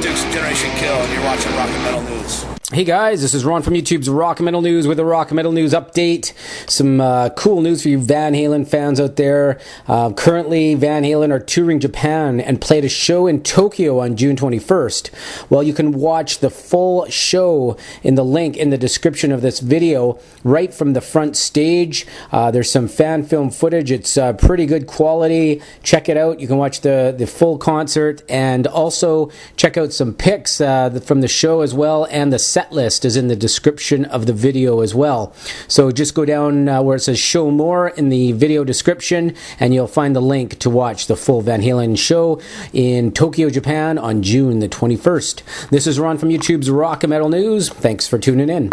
Dukes Generation Kill, and you're watching Rock and Metal News. Hey guys, this is Ron from YouTube's Rock and Metal News with a Rock and Metal News update. Some uh, cool news for you Van Halen fans out there. Uh, currently, Van Halen are touring Japan and played a show in Tokyo on June 21st. Well, you can watch the full show in the link in the description of this video, right from the front stage. Uh, there's some fan film footage. It's uh, pretty good quality. Check it out. You can watch the, the full concert and also check out some pics uh, from the show as well and the set list is in the description of the video as well. So just go down uh, where it says show more in the video description and you'll find the link to watch the full Van Halen show in Tokyo, Japan on June the 21st. This is Ron from YouTube's Rock and Metal News. Thanks for tuning in.